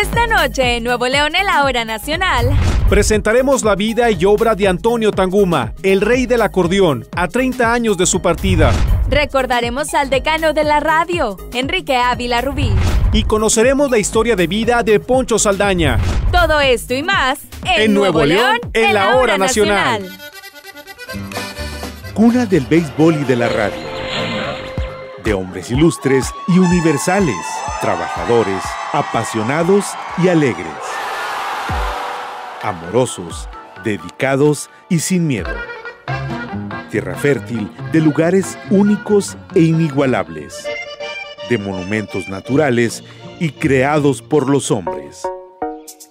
Esta noche en Nuevo León en la hora nacional. Presentaremos la vida y obra de Antonio Tanguma, el rey del acordeón, a 30 años de su partida. Recordaremos al decano de la radio, Enrique Ávila Rubí. Y conoceremos la historia de vida de Poncho Saldaña. Todo esto y más en, Nuevo, León, en la hora nacional. Cuna del béisbol y de la radio. De hombres ilustres y universales, trabajadores, apasionados y alegres. Amorosos, dedicados y sin miedo. Tierra fértil de lugares únicos e inigualables. De monumentos naturales y creados por los hombres.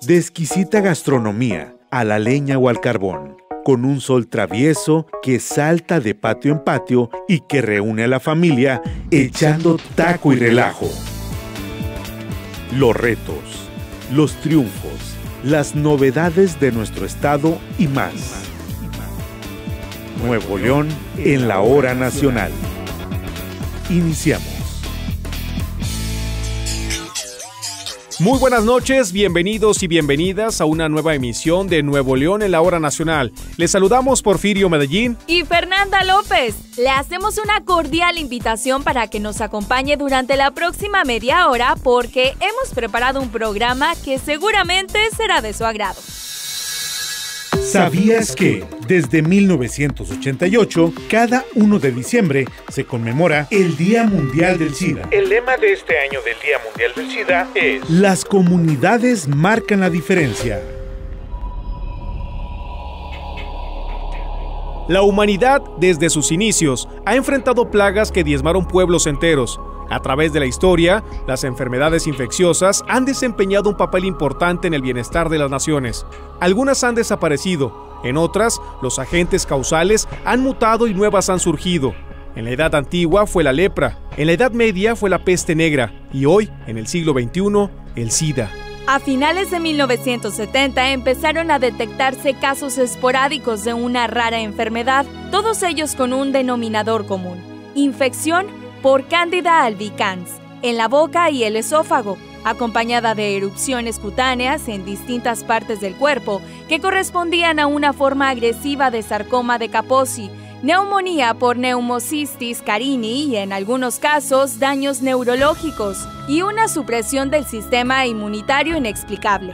De exquisita gastronomía a la leña o al carbón con un sol travieso que salta de patio en patio y que reúne a la familia echando taco y relajo. Los retos, los triunfos, las novedades de nuestro estado y más. Nuevo León en la hora nacional. Iniciamos. Muy buenas noches, bienvenidos y bienvenidas a una nueva emisión de Nuevo León en la hora nacional. Les saludamos Porfirio Medellín y Fernanda López. Le hacemos una cordial invitación para que nos acompañe durante la próxima media hora porque hemos preparado un programa que seguramente será de su agrado. ¿Sabías que desde 1988, cada 1 de diciembre, se conmemora el Día Mundial del SIDA? El lema de este año del Día Mundial del SIDA es Las comunidades marcan la diferencia. La humanidad, desde sus inicios, ha enfrentado plagas que diezmaron pueblos enteros a través de la historia, las enfermedades infecciosas han desempeñado un papel importante en el bienestar de las naciones. Algunas han desaparecido, en otras, los agentes causales han mutado y nuevas han surgido. En la Edad Antigua fue la lepra, en la Edad Media fue la peste negra y hoy, en el siglo XXI, el SIDA. A finales de 1970 empezaron a detectarse casos esporádicos de una rara enfermedad, todos ellos con un denominador común, infección por Candida albicans en la boca y el esófago, acompañada de erupciones cutáneas en distintas partes del cuerpo que correspondían a una forma agresiva de sarcoma de Kaposi, neumonía por neumocystis carini y en algunos casos daños neurológicos y una supresión del sistema inmunitario inexplicable.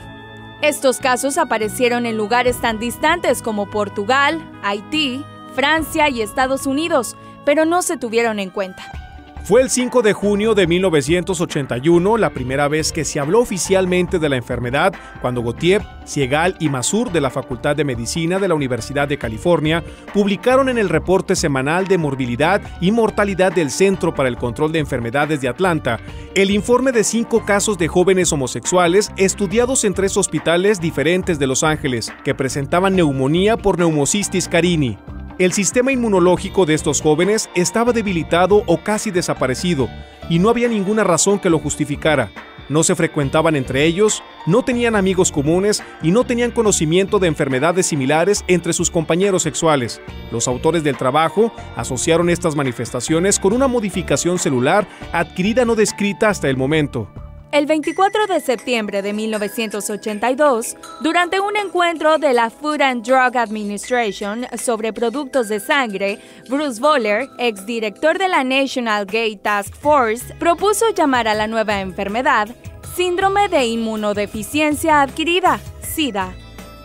Estos casos aparecieron en lugares tan distantes como Portugal, Haití, Francia y Estados Unidos, pero no se tuvieron en cuenta. Fue el 5 de junio de 1981 la primera vez que se habló oficialmente de la enfermedad cuando Gautier, Siegal y Masur de la Facultad de Medicina de la Universidad de California publicaron en el reporte semanal de morbilidad y mortalidad del Centro para el Control de Enfermedades de Atlanta el informe de cinco casos de jóvenes homosexuales estudiados en tres hospitales diferentes de Los Ángeles que presentaban neumonía por neumocistis carini. El sistema inmunológico de estos jóvenes estaba debilitado o casi desaparecido, y no había ninguna razón que lo justificara. No se frecuentaban entre ellos, no tenían amigos comunes y no tenían conocimiento de enfermedades similares entre sus compañeros sexuales. Los autores del trabajo asociaron estas manifestaciones con una modificación celular adquirida no descrita hasta el momento. El 24 de septiembre de 1982, durante un encuentro de la Food and Drug Administration sobre productos de sangre, Bruce Boller, exdirector de la National Gay Task Force, propuso llamar a la nueva enfermedad Síndrome de Inmunodeficiencia Adquirida, SIDA.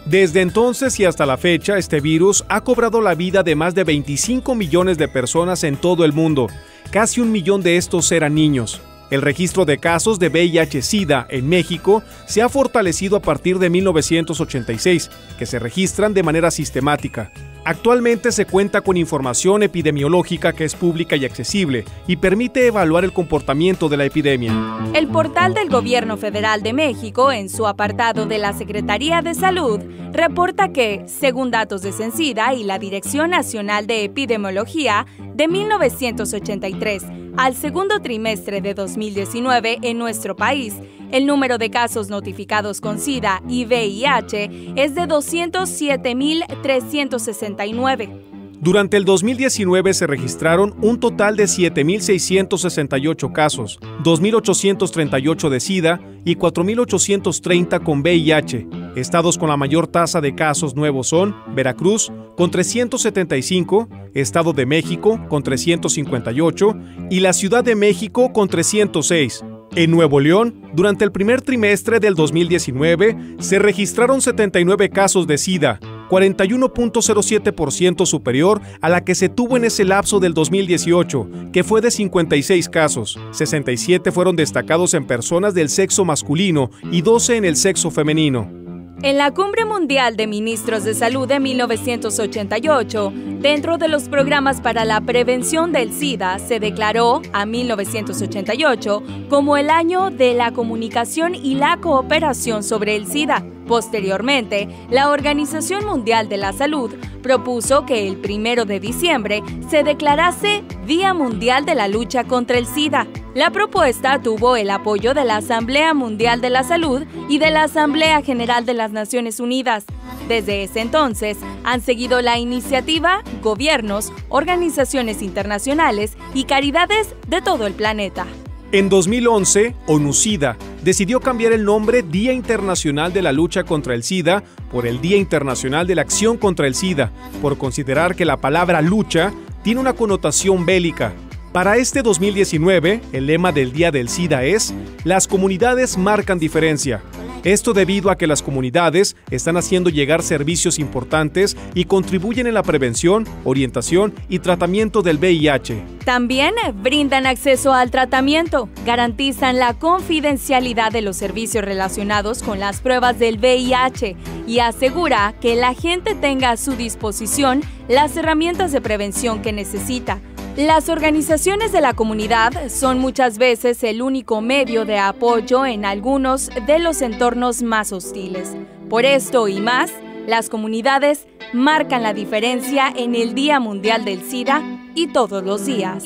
Desde entonces y hasta la fecha, este virus ha cobrado la vida de más de 25 millones de personas en todo el mundo. Casi un millón de estos eran niños. El registro de casos de VIH-Sida en México se ha fortalecido a partir de 1986, que se registran de manera sistemática. Actualmente se cuenta con información epidemiológica que es pública y accesible y permite evaluar el comportamiento de la epidemia. El portal del Gobierno Federal de México, en su apartado de la Secretaría de Salud, reporta que, según datos de Censida y la Dirección Nacional de Epidemiología, de 1983 al segundo trimestre de 2019 en nuestro país, el número de casos notificados con SIDA y VIH es de 207.369. Durante el 2019 se registraron un total de 7.668 casos, 2.838 de SIDA y 4.830 con VIH. Estados con la mayor tasa de casos nuevos son Veracruz con 375, Estado de México con 358 y la Ciudad de México con 306. En Nuevo León, durante el primer trimestre del 2019, se registraron 79 casos de SIDA, 41.07% superior a la que se tuvo en ese lapso del 2018, que fue de 56 casos. 67 fueron destacados en personas del sexo masculino y 12 en el sexo femenino. En la Cumbre Mundial de Ministros de Salud de 1988, dentro de los programas para la prevención del SIDA, se declaró a 1988 como el año de la comunicación y la cooperación sobre el SIDA. Posteriormente, la Organización Mundial de la Salud propuso que el primero de diciembre se declarase Día Mundial de la Lucha contra el SIDA. La propuesta tuvo el apoyo de la Asamblea Mundial de la Salud y de la Asamblea General de las Naciones Unidas. Desde ese entonces han seguido la iniciativa gobiernos, organizaciones internacionales y caridades de todo el planeta. En 2011, ONUCIDA decidió cambiar el nombre Día Internacional de la Lucha contra el SIDA por el Día Internacional de la Acción contra el SIDA, por considerar que la palabra lucha tiene una connotación bélica. Para este 2019, el lema del Día del SIDA es, las comunidades marcan diferencia. Esto debido a que las comunidades están haciendo llegar servicios importantes y contribuyen en la prevención, orientación y tratamiento del VIH. También brindan acceso al tratamiento, garantizan la confidencialidad de los servicios relacionados con las pruebas del VIH y asegura que la gente tenga a su disposición las herramientas de prevención que necesita las organizaciones de la comunidad son muchas veces el único medio de apoyo en algunos de los entornos más hostiles. Por esto y más, las comunidades marcan la diferencia en el Día Mundial del SIDA y todos los días.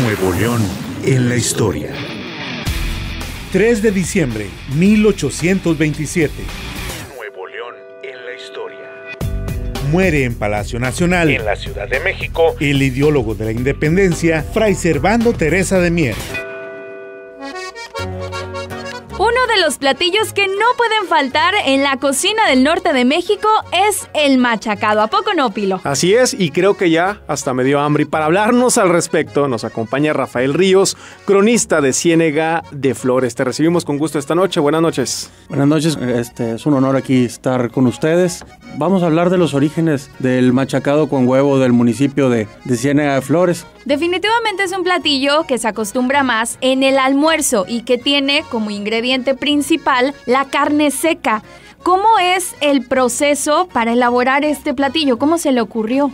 Nuevo León en la historia. 3 de diciembre 1827. Muere en Palacio Nacional, en la Ciudad de México, el ideólogo de la independencia, Fray Servando Teresa de Mier. Los platillos que no pueden faltar en la cocina del norte de México es el machacado. ¿A poco no, Pilo? Así es, y creo que ya hasta me dio hambre. Y para hablarnos al respecto, nos acompaña Rafael Ríos, cronista de Ciénega de Flores. Te recibimos con gusto esta noche. Buenas noches. Buenas noches, este, es un honor aquí estar con ustedes. Vamos a hablar de los orígenes del machacado con huevo del municipio de, de Ciénega de Flores. Definitivamente es un platillo que se acostumbra más en el almuerzo y que tiene como ingrediente principal la carne seca. ¿Cómo es el proceso para elaborar este platillo? ¿Cómo se le ocurrió?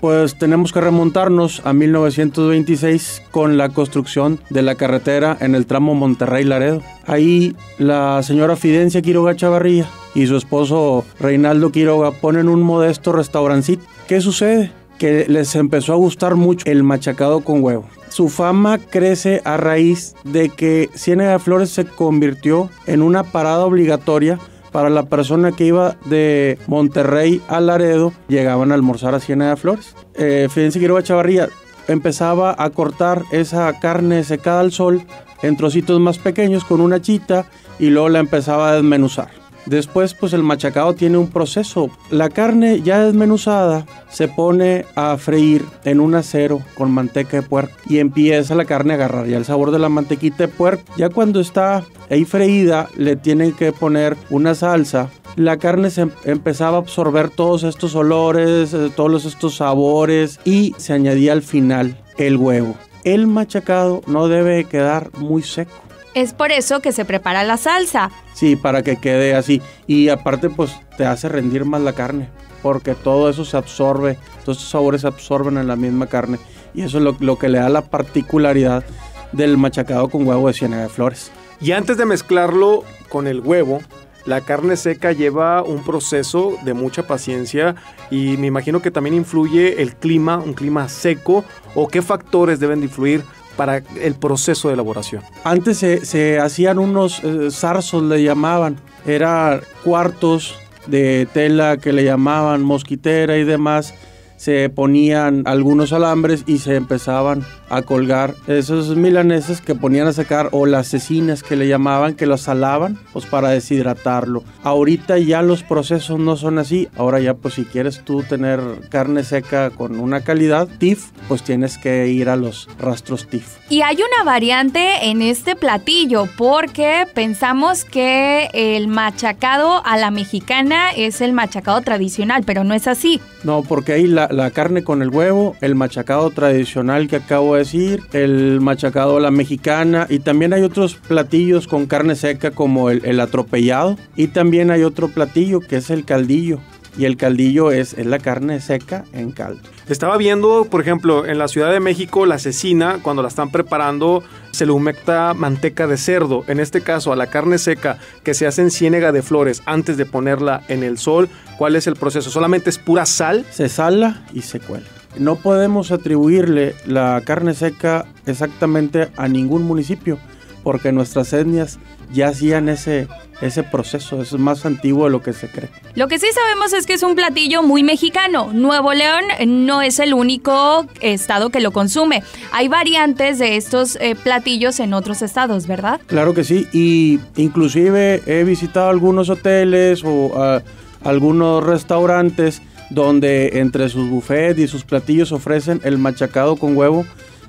Pues tenemos que remontarnos a 1926 con la construcción de la carretera en el tramo Monterrey-Laredo. Ahí la señora Fidencia Quiroga Chavarría y su esposo Reinaldo Quiroga ponen un modesto restaurancito. ¿Qué sucede? Que les empezó a gustar mucho el machacado con huevo. Su fama crece a raíz de que Ciénaga Flores se convirtió en una parada obligatoria para la persona que iba de Monterrey a Laredo, llegaban a almorzar a Ciénaga Flores. Eh, Fidense Quiroga Chavarría empezaba a cortar esa carne secada al sol en trocitos más pequeños con una chita y luego la empezaba a desmenuzar. Después, pues el machacado tiene un proceso. La carne ya desmenuzada se pone a freír en un acero con manteca de puerco y empieza la carne a agarrar ya el sabor de la mantequita de puerco. Ya cuando está ahí freída, le tienen que poner una salsa. La carne se empezaba a absorber todos estos olores, eh, todos estos sabores y se añadía al final el huevo. El machacado no debe quedar muy seco es por eso que se prepara la salsa. Sí, para que quede así. Y aparte, pues te hace rendir más la carne. Porque todo eso se absorbe, todos estos sabores se absorben en la misma carne. Y eso es lo, que le da la particularidad del machacado con huevo de ciénaga de flores. Y antes de mezclarlo con el huevo, la carne seca lleva un proceso de mucha paciencia y me imagino que también influye el clima, un clima seco o qué factores deben de influir para el proceso de elaboración? Antes se, hacían unos eh, zarzos, le llamaban. Eran cuartos de tela que le llamaban mosquitera y demás, se ponían algunos alambres y se empezaban a colgar esos milaneses que ponían a sacar o las cecinas que le llamaban que los salaban pues para deshidratarlo. Ahorita ya los procesos no son así. Ahora ya pues si quieres tú tener carne seca con una calidad TIF pues tienes que ir a los rastros TIF y hay una variante en este platillo porque pensamos que el machacado a la mexicana es el machacado tradicional pero no es así. No porque hay la, la carne con el huevo el machacado tradicional que acabo decir, el machacado a la mexicana y también hay otros platillos con carne seca como el atropellado y también hay otro platillo que es el caldillo y el caldillo es, es, la carne seca en caldo. Estaba viendo, por ejemplo, en la Ciudad de México, la cecina, cuando la están preparando, se le humecta manteca de cerdo. En este caso, a la carne seca que se hace en ciénega de flores antes de ponerla en el sol, ¿cuál es el proceso? ¿Solamente es pura sal? Se sala y se cuela. No podemos atribuirle la carne seca exactamente a ningún municipio, porque nuestras etnias ya hacían ese, ese proceso, es más antiguo de lo que se cree. Lo que sí sabemos es que es un platillo muy mexicano. Nuevo León no es el único estado que lo consume. Hay variantes de estos eh, platillos en otros estados, ¿verdad? Claro que sí, y inclusive he visitado algunos hoteles o uh, algunos restaurantes donde entre sus buffets y sus platillos ofrecen el machacado con huevo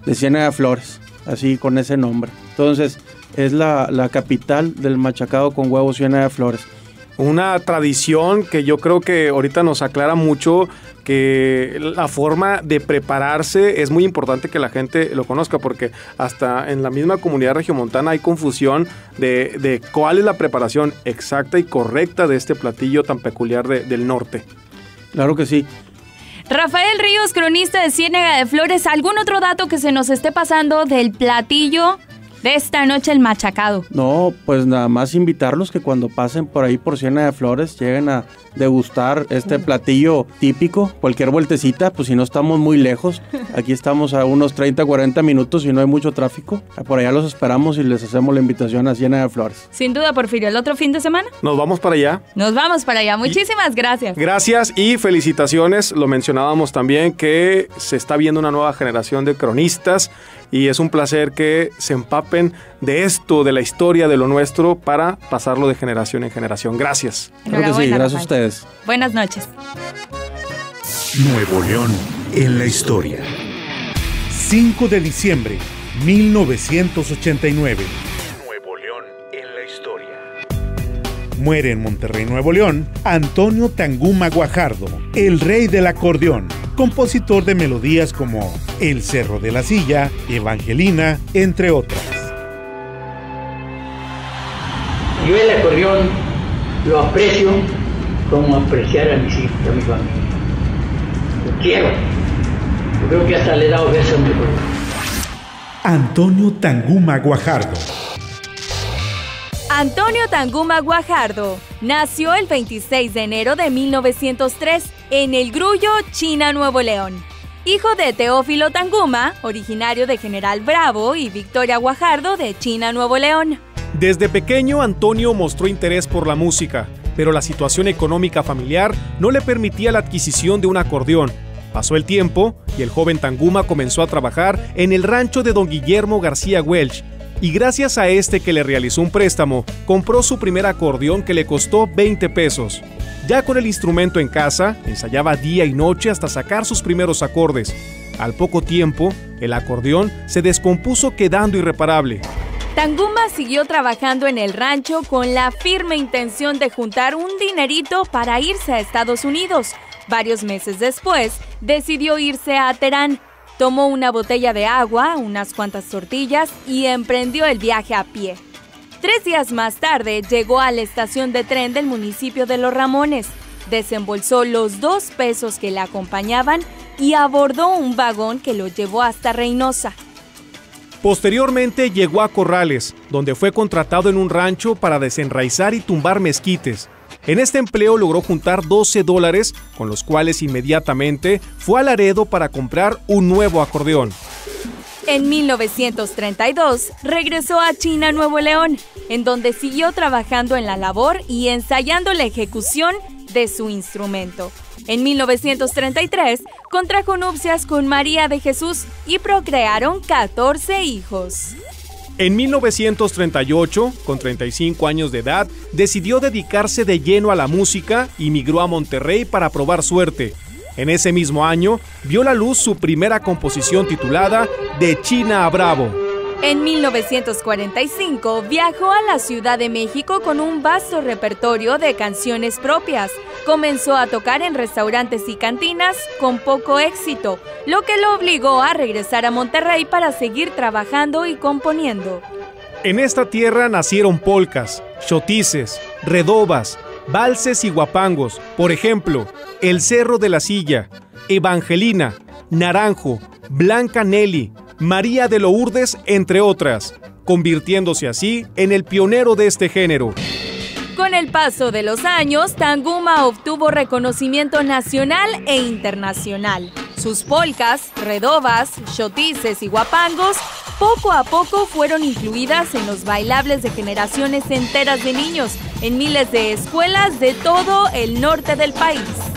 de Ciénaga Flores, así con ese nombre. Entonces, es la, la capital del machacado con huevo Ciénaga de Flores. Una tradición que yo creo que ahorita nos aclara mucho que la forma de prepararse es muy importante que la gente lo conozca porque hasta en la misma comunidad regiomontana hay confusión de, de cuál es la preparación exacta y correcta de este platillo tan peculiar de, del norte. Claro que sí. Rafael Ríos, cronista de Ciénaga de Flores, ¿algún otro dato que se nos esté pasando del platillo de esta noche, el machacado? No, pues nada más invitarlos que cuando pasen por ahí por Ciénaga de Flores lleguen a degustar este platillo típico, cualquier vueltecita, pues si no estamos muy lejos, aquí estamos a unos 30, 40 minutos y no hay mucho tráfico, por allá los esperamos y les hacemos la invitación a Ciénaga de Flores. Sin duda, Porfirio, ¿el otro fin de semana? Nos vamos para allá. Nos vamos para allá, muchísimas y, gracias. Gracias y felicitaciones, lo mencionábamos también que se está viendo una nueva generación de cronistas y es un placer que se empapen de esto, de la historia, de lo nuestro, para pasarlo de generación en generación. Gracias. Claro que sí, gracias a ustedes. Buenas noches. Nuevo León en la historia. 5 de diciembre, 1989. Nuevo León en la historia. Muere en Monterrey, Nuevo León, Antonio Tanguma Guajardo, el rey del acordeón compositor de melodías como El Cerro de la Silla, Evangelina, entre otras. Yo el acordeón lo aprecio como apreciar a mis hijos, a mi familia. Lo quiero. Yo creo que hasta le he dado besos a mi acordeón. Antonio Tanguma Guajardo. Antonio Tanguma Guajardo nació el 26 de enero de 1903 en El Grullo, China, Nuevo León. Hijo de Teófilo Tanguma, originario de General Bravo, y Victoria Guajardo de China, Nuevo León. Desde pequeño, Antonio mostró interés por la música, pero la situación económica familiar no le permitía la adquisición de un acordeón. Pasó el tiempo y el joven Tanguma comenzó a trabajar en el rancho de don Guillermo García Welch, y gracias a este que le realizó un préstamo, compró su primer acordeón que le costó 20 pesos. Ya con el instrumento en casa, ensayaba día y noche hasta sacar sus primeros acordes. Al poco tiempo, el acordeón se descompuso quedando irreparable. Tanguma siguió trabajando en el rancho con la firme intención de juntar un dinerito para irse a Estados Unidos. Varios meses después, decidió irse a Terán. Tomó una botella de agua, unas cuantas tortillas y emprendió el viaje a pie. Tres días más tarde llegó a la estación de tren del municipio de Los Ramones, desembolsó los dos pesos que le acompañaban y abordó un vagón que lo llevó hasta Reynosa. Posteriormente llegó a Corrales, donde fue contratado en un rancho para desenraizar y tumbar mezquites. En este empleo logró juntar 12 dólares, con los cuales inmediatamente fue a Laredo para comprar un nuevo acordeón. En 1932 regresó a China, Nuevo León, en donde siguió trabajando en la labor y ensayando la ejecución de su instrumento. En 1933 contrajo nupcias con María de Jesús y procrearon 14 hijos. En 1938, con 35 años de edad, decidió dedicarse de lleno a la música y migró a Monterrey para probar suerte. En ese mismo año, vio la luz su primera composición titulada De China a Bravo. En 1945 viajó a la Ciudad de México con un vasto repertorio de canciones propias. Comenzó a tocar en restaurantes y cantinas con poco éxito, lo que lo obligó a regresar a Monterrey para seguir trabajando y componiendo. En esta tierra nacieron polcas, chotices, redobas, valses y guapangos. Por ejemplo, El Cerro de la Silla, Evangelina, Naranjo, Blanca Nelly, María de Lourdes, entre otras, convirtiéndose así en el pionero de este género. Con el paso de los años, Tanguma obtuvo reconocimiento nacional e internacional. Sus polcas, redobas, chotices y guapangos poco a poco fueron incluidas en los bailables de generaciones enteras de niños en miles de escuelas de todo el norte del país.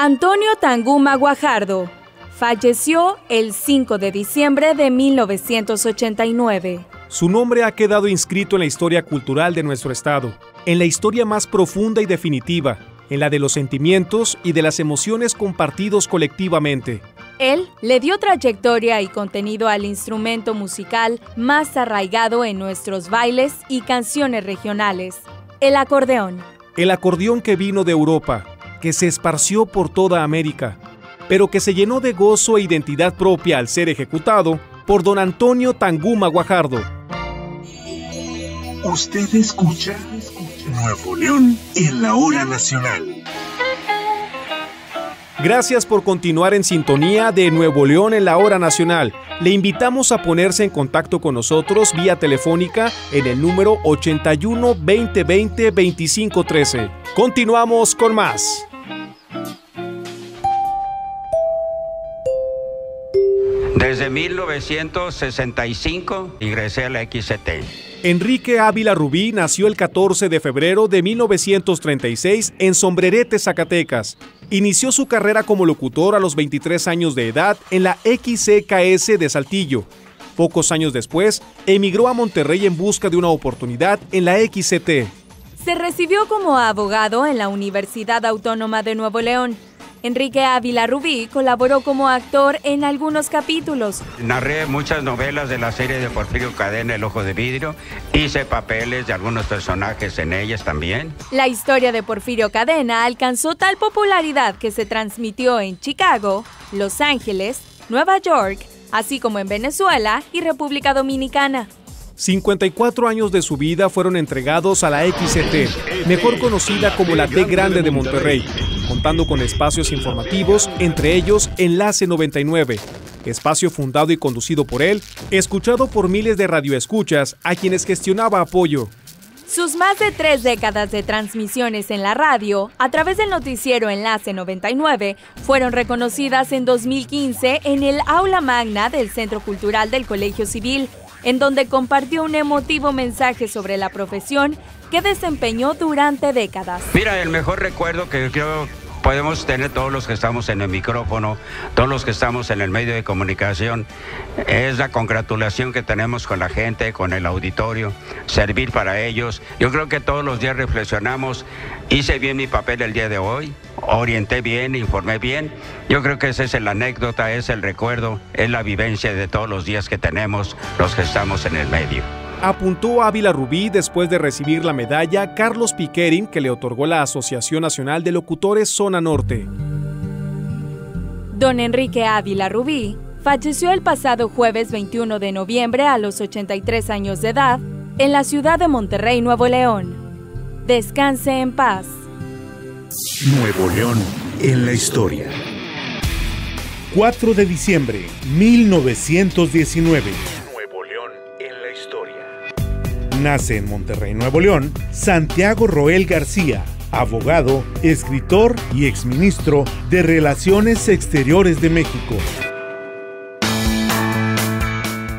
Antonio Tanguma Guajardo falleció el 5 de diciembre de 1989. Su nombre ha quedado inscrito en la historia cultural de nuestro estado, en la historia más profunda y definitiva, en la de los sentimientos y de las emociones compartidos colectivamente. Él le dio trayectoria y contenido al instrumento musical más arraigado en nuestros bailes y canciones regionales, el acordeón. El acordeón que vino de Europa, que se esparció por toda América, pero que se llenó de gozo e identidad propia al ser ejecutado por don Antonio Tanguma Guajardo. Usted escucha Nuevo León en la hora nacional. Gracias por continuar en sintonía de Nuevo León en la hora nacional. Le invitamos a ponerse en contacto con nosotros vía telefónica en el número 81 2020 2513. Continuamos con más. Desde 1965 ingresé a la XCT. Enrique Ávila Rubí nació el 14 de febrero de 1936 en Sombrerete, Zacatecas. Inició su carrera como locutor a los 23 años de edad en la XCKS de Saltillo. Pocos años después, emigró a Monterrey en busca de una oportunidad en la XCT. Se recibió como abogado en la Universidad Autónoma de Nuevo León Enrique Ávila Rubí colaboró como actor en algunos capítulos. Narré muchas novelas de la serie de Porfirio Cadena, El Ojo de Vidrio. Hice papeles de algunos personajes en ellas también. La historia de Porfirio Cadena alcanzó tal popularidad que se transmitió en Chicago, Los Ángeles, Nueva York, así como en Venezuela y República Dominicana. 54 años de su vida fueron entregados a la XCT, mejor conocida como la T Grande de Monterrey, contando con espacios informativos, entre ellos Enlace 99, espacio fundado y conducido por él, escuchado por miles de radioescuchas a quienes gestionaba apoyo. Sus más de tres décadas de transmisiones en la radio, a través del noticiero Enlace 99, fueron reconocidas en 2015 en el aula magna del Centro Cultural del Colegio Civil, en donde compartió un emotivo mensaje sobre la profesión que desempeñó durante décadas. Mira, el mejor recuerdo que creo podemos tener todos los que estamos en el micrófono, todos los que estamos en el medio de comunicación, es la congratulación que tenemos con la gente, con el auditorio, servir para ellos. Yo creo que todos los días reflexionamos, hice bien mi papel el día de hoy, orienté bien, informé bien. Yo creo que esa es la anécdota, es el recuerdo, es la vivencia de todos los días que tenemos los que estamos en el medio apuntó Ávila Rubí después de recibir la medalla Carlos Piquerin que le otorgó la Asociación Nacional de Locutores Zona Norte. Don Enrique Ávila Rubí falleció el pasado jueves 21 de noviembre a los 83 años de edad en la ciudad de Monterrey, Nuevo León. Descanse en paz. Nuevo León en la historia. 4 de diciembre 1919. Nace en Monterrey, Nuevo León, Santiago Roel García, abogado, escritor y exministro de Relaciones Exteriores de México.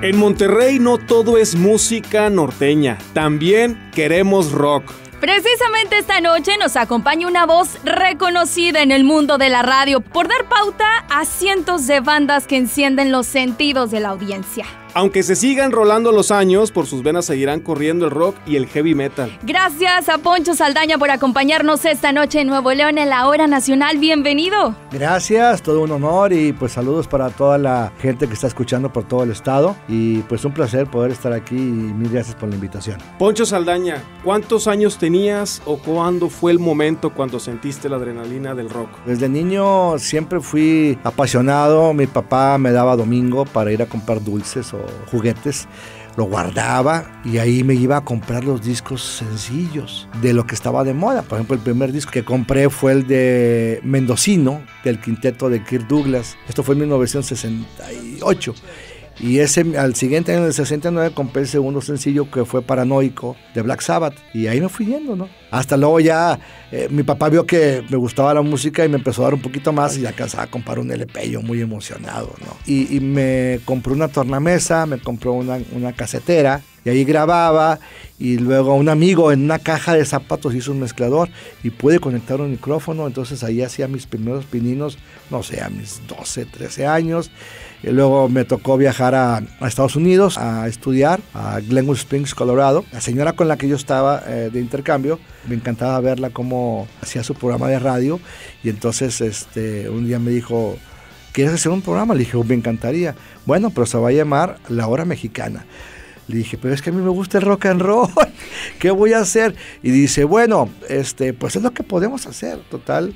En Monterrey no todo es música norteña, también queremos rock. Precisamente esta noche nos acompaña una voz reconocida en el mundo de la radio por dar pauta a cientos de bandas que encienden los sentidos de la audiencia. Aunque se sigan rolando los años, por sus venas seguirán corriendo el rock y el heavy metal. Gracias a Poncho Saldaña por acompañarnos esta noche en Nuevo León en la Hora Nacional. Bienvenido. Gracias, todo un honor y pues saludos para toda la gente que está escuchando por todo el estado y pues un placer poder estar aquí y mil gracias por la invitación. Poncho Saldaña, ¿cuántos años tenías o cuándo fue el momento cuando sentiste la adrenalina del rock? Desde niño siempre fui apasionado, mi papá me daba domingo para ir a comprar dulces o juguetes, lo guardaba y ahí me iba a comprar los discos sencillos de lo que estaba de moda. Por ejemplo, el primer disco que compré fue el de Mendocino, del quinteto de Kirk Douglas. Esto fue en 1968. Y ese, al siguiente año, en el 69, compré el segundo sencillo que fue Paranoico de Black Sabbath. Y ahí me fui yendo, ¿no? Hasta luego ya eh, mi papá vio que me gustaba la música y me empezó a dar un poquito más y alcanzaba a comprar un LP, yo muy emocionado, ¿no? Y, y me compró una tornamesa, me compró una, una casetera y ahí grababa y luego un amigo en una caja de zapatos hizo un mezclador y pude conectar un micrófono, entonces ahí hacía mis primeros pininos, no sé, a mis 12, 13 años. Y luego me tocó viajar a, Estados Unidos a estudiar, a Glenwood Springs, Colorado. La señora con la que yo estaba eh, de intercambio, me encantaba verla cómo hacía su programa de radio. Y entonces este, un día me dijo, ¿quieres hacer un programa? Le dije, me encantaría. Bueno, pero se va a llamar La Hora Mexicana. Le dije, pero es que a mí me gusta el rock and roll. ¿Qué voy a hacer? Y dice, bueno, este, pues es lo que podemos hacer. Total,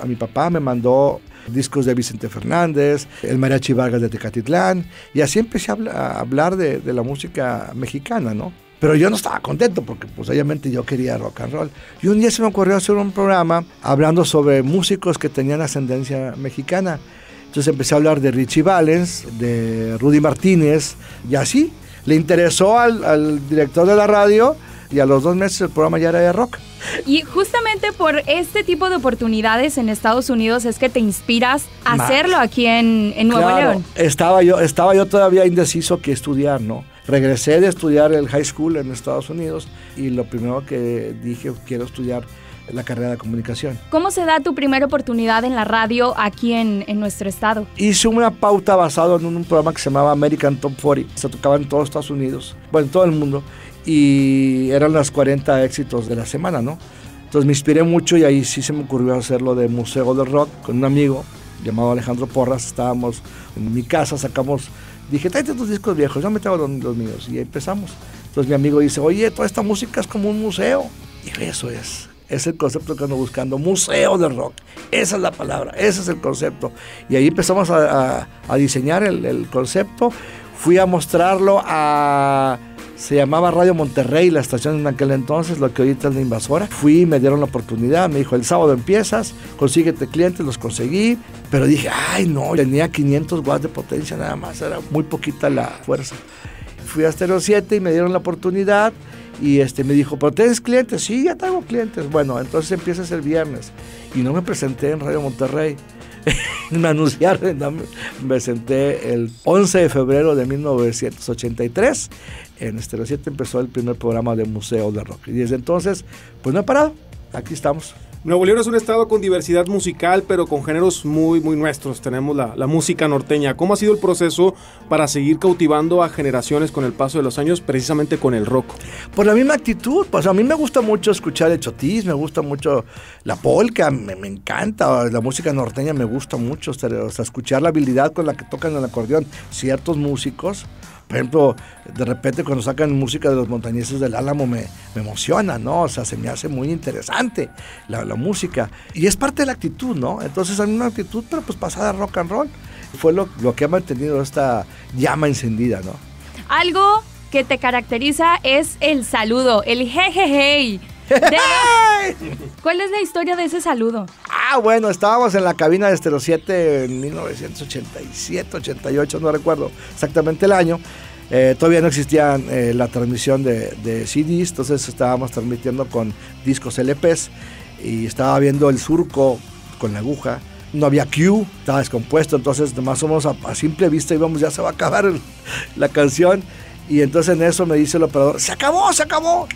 a mi papá me mandó discos de Vicente Fernández, el Mariachi Vargas de Tecatitlán, y así empecé a, hablar, de, de, la música mexicana, ¿no? Pero yo no estaba contento porque pues obviamente yo quería rock and roll. Y un día se me ocurrió hacer un programa hablando sobre músicos que tenían ascendencia mexicana. Entonces empecé a hablar de Richie Valens, de Rudy Martínez, y así le interesó al, al director de la radio y a los dos meses el programa ya era de rock. Y justamente por este tipo de oportunidades en Estados Unidos es que te inspiras a Más. hacerlo aquí en, en Nuevo claro, León. Estaba yo, estaba yo todavía indeciso que estudiar, ¿no? Regresé de estudiar el high school en Estados Unidos y lo primero que dije, quiero estudiar la carrera de comunicación. ¿Cómo se da tu primera oportunidad en la radio aquí en, en nuestro estado? Hice una pauta basada en un programa que se llamaba American Top 40. Se tocaba en todos Estados Unidos, bueno, en todo el mundo y eran las 40 éxitos de la semana, ¿no? Entonces me inspiré mucho y ahí sí se me ocurrió hacerlo de Museo del Rock con un amigo llamado Alejandro Porras. Estábamos en mi casa, sacamos, dije, tráete tus discos viejos, yo me traigo los, los, míos. Y ahí empezamos. Entonces mi amigo dice, oye, toda esta música es como un museo. Y eso es, es el concepto que ando buscando, museo del rock. Esa es la palabra, ese es el concepto. Y ahí empezamos a, a, a diseñar el, el concepto. Fui a mostrarlo a se llamaba Radio Monterrey, la estación en aquel entonces, lo que ahorita es la invasora. Fui, me dieron la oportunidad, me dijo, el sábado empiezas, consíguete clientes, los conseguí, pero dije, ay no, tenía 500 watts de potencia nada más, era muy poquita la fuerza. Fui a Stereo 7 y me dieron la oportunidad y este, me dijo, pero ¿tienes clientes? Sí, ya tengo clientes. Bueno, entonces empiezas el viernes y no me presenté en Radio Monterrey. me anunciaron, me senté el 11 de febrero de 1983. En Estero 7 empezó el primer programa de Museo de Rock. Y desde entonces, pues no he parado. Aquí estamos. Nuevo León es un estado con diversidad musical, pero con géneros muy, muy nuestros. Tenemos la, la, música norteña. ¿Cómo ha sido el proceso para seguir cautivando a generaciones con el paso de los años, precisamente con el rock? Por la misma actitud. Pues a mí me gusta mucho escuchar el chotis, me gusta mucho la polka, me, me encanta. La música norteña me gusta mucho. O sea, escuchar la habilidad con la que tocan el acordeón ciertos músicos por ejemplo, de repente cuando sacan música de los montañeses del Álamo me, me emociona, ¿no? O sea, se me hace muy interesante la, la, música. Y es parte de la actitud, ¿no? Entonces, mí una actitud, pero pues pasada rock and roll. Fue lo, lo que ha mantenido esta llama encendida, ¿no? Algo que te caracteriza es el saludo, el jejeje. ¿Cuál es la historia de ese saludo? Ah, bueno, estábamos en la cabina de Estero 7 en 1987, 88, no recuerdo exactamente el año. Eh, todavía no existía eh, la transmisión de, de, CDs, entonces estábamos transmitiendo con discos LPs y estaba viendo el surco con la aguja. No había cue, estaba descompuesto, entonces más o menos a, a simple vista íbamos, ya se va a acabar el, la canción. Y entonces en eso me dice el operador, se acabó, se acabó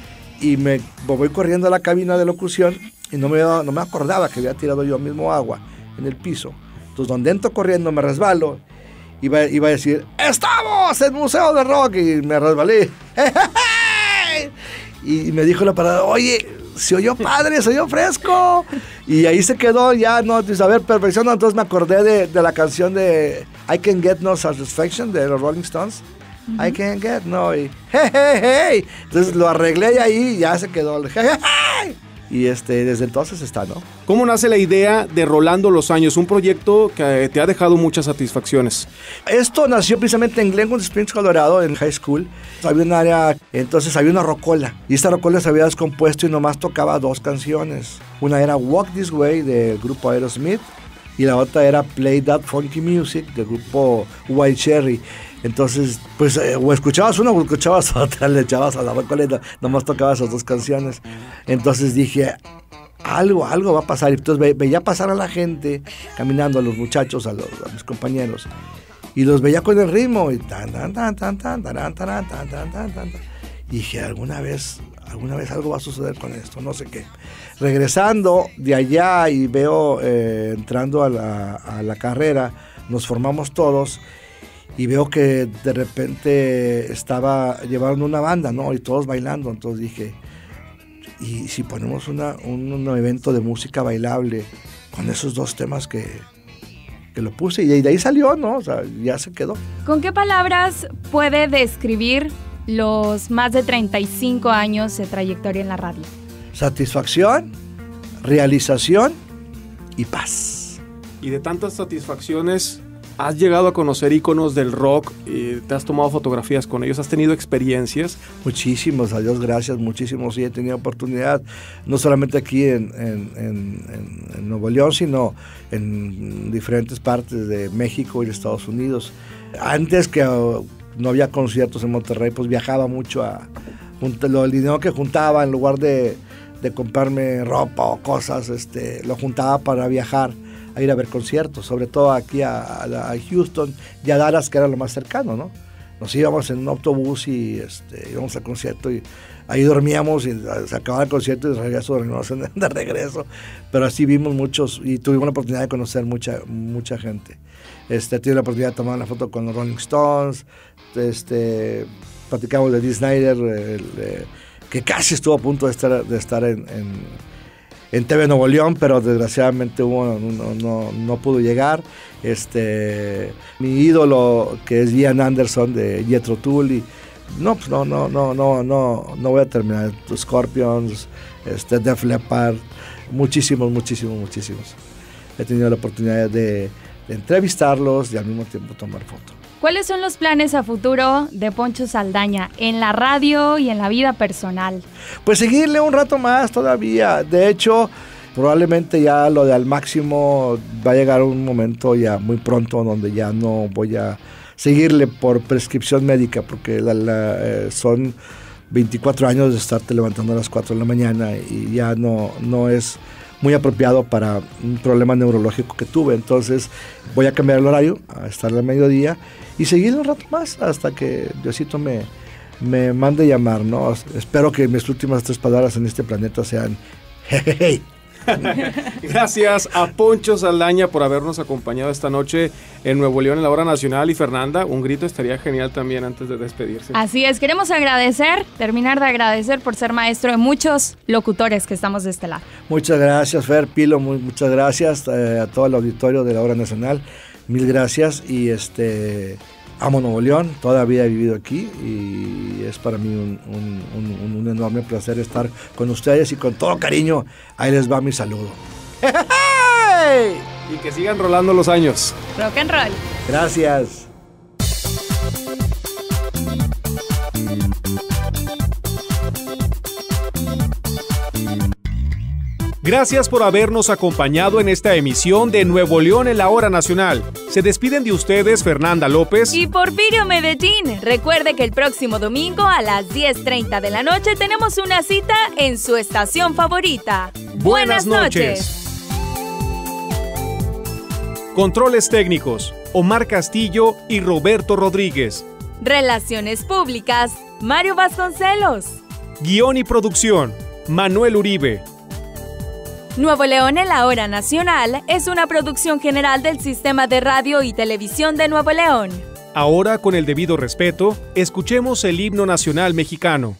y me voy corriendo a la cabina de locución y no me, no me acordaba que había tirado yo mismo agua en el piso. Entonces, donde entro corriendo, me resbalo. Iba, iba a decir, ¡estamos en Museo de Rock! Y me resbalé. Y me dijo la parada, oye, se oyó padre, se oyó fresco. Y ahí se quedó ya, no, a ver, perfección. Entonces me acordé de, de, la canción de I Can Get No Satisfaction de los Rolling Stones. I can get no. Y, hey, hey, hey. Entonces lo arreglé y ahí ya se quedó. Hey, hey, y este, desde entonces está, ¿no? ¿Cómo nace la idea de Rolando los Años? Un proyecto que te ha dejado muchas satisfacciones. Esto nació precisamente en Glenwood Springs, Colorado, en high school. Había un área, entonces había una rocola. Y esta rocola se había descompuesto y nomás tocaba dos canciones. Una era Walk This Way del grupo Aerosmith y la otra era Play That Funky Music del grupo White Cherry. Entonces, pues, eh, o escuchabas una o escuchabas otra, le echabas a la bocoleta, nomás tocaba esas dos canciones. Entonces dije, algo, algo va a pasar. Y entonces veía pasar a la gente caminando, a los muchachos, a, los, a mis compañeros, y los veía con el ritmo, y tan, tan, tan, tan, tan, tan, tan, tan, tan, tan, tan, tan. Y dije, alguna vez, alguna vez algo va a suceder con esto, no sé qué. Regresando de allá y veo, eh, entrando a la, a la carrera, nos formamos todos y veo que de repente estaba llevando una banda, ¿no? Y todos bailando, entonces dije, ¿y si ponemos una, un, evento de música bailable con esos dos temas que, que lo puse? Y de ahí salió, ¿no? O sea, ya se quedó. ¿Con qué palabras puede describir los más de 35 años de trayectoria en la radio? Satisfacción, realización y paz. Y de tantas satisfacciones, has llegado a conocer íconos del rock, te has tomado fotografías con ellos, has tenido experiencias. Muchísimos, a Dios gracias, muchísimos. Sí, he tenido oportunidad, no solamente aquí en, en, Nuevo León, sino en diferentes partes de México y de Estados Unidos. Antes que uh, no había conciertos en Monterrey, pues viajaba mucho a. El dinero que juntaba, en lugar de, de comprarme ropa o cosas, este, lo juntaba para viajar a ir a ver conciertos, sobre todo aquí a, Houston y a Dallas, que era lo más cercano, ¿no? Nos íbamos en un autobús y este, íbamos al concierto y ahí dormíamos y se acababa el concierto y de regreso dormíamos de regreso. Pero así vimos muchos y tuvimos la oportunidad de conocer mucha, mucha gente. Este, la oportunidad de tomar una foto con los Rolling Stones, este, platicamos de Dee Snyder, que casi estuvo a punto de estar, de estar en TV Nuevo León, pero desgraciadamente hubo, no, no, pudo llegar. Este, mi ídolo, que es Ian Anderson de Jethro Tull, no, pues no, no, no, no, no, no voy a terminar. Scorpions, este, Def Leppard, muchísimos, muchísimos, muchísimos. He tenido la oportunidad de, de entrevistarlos y al mismo tiempo tomar fotos. ¿Cuáles son los planes a futuro de Poncho Saldaña en la radio y en la vida personal? Pues seguirle un rato más todavía. De hecho, probablemente ya lo de al máximo va a llegar un momento ya muy pronto donde ya no voy a seguirle por prescripción médica porque eh, son 24 años de estarte levantando a las 4 de la mañana y ya no, no es muy apropiado para un problema neurológico que tuve. Entonces voy a cambiar el horario a estar al mediodía y seguir un rato más hasta que Diosito me, me mande llamar, ¿no? Espero que mis últimas tres palabras en este planeta sean hey, Gracias a Poncho Saldaña por habernos acompañado esta noche en Nuevo León en la hora nacional y Fernanda, un grito estaría genial también antes de despedirse. Así es, queremos agradecer, terminar de agradecer por ser maestro de muchos locutores que estamos de este lado. Muchas gracias, Fer Pilo, muchas gracias eh, a todo el auditorio de la hora nacional. Mil gracias y este amo Nuevo León, todavía he vivido aquí y es para mí un, enorme placer estar con ustedes y con todo cariño, ahí les va mi saludo. Y que sigan rolando los años. Rock and roll. Gracias. Gracias por habernos acompañado en esta emisión de Nuevo León en la Hora Nacional. Se despiden de ustedes Fernanda López y Porfirio Medellín. Recuerde que el próximo domingo a las 10.30 de la noche tenemos una cita en su estación favorita. Buenas, noches. Controles técnicos, Omar Castillo y Roberto Rodríguez. Relaciones públicas, Mario Vasconcelos. Guión y producción, Manuel Uribe. Nuevo León en la hora nacional es una producción general del Sistema de Radio y Televisión de Nuevo León. Ahora, con el debido respeto, escuchemos el himno nacional mexicano.